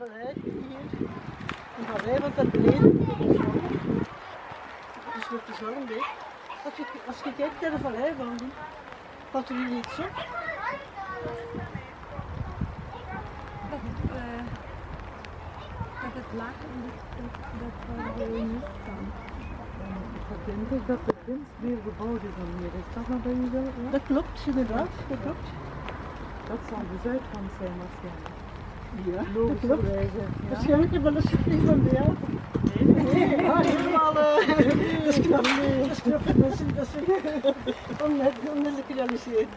vallei hier. Een vallei van ter beneden. Dus het is wel een beetje. Als je, als je kijkt naar de vallei van die, valt er hier iets op. Dat het, eh, dat het laag in dat, we nu staan. Ik denk ik dat de kunst meer gebouwd is dan hier. Is dat nou bij u wel? Ja? Dat klopt, inderdaad. Dat klopt. Dat zal de zuidkant zijn waarschijnlijk. Ja, dat klopt. Waarschijnlijk hebben we een niet van de jou. Nee, ja, helemaal. eh, dat is knap. Dat is knap. Dat is, onmiddellijk gerealiseerd.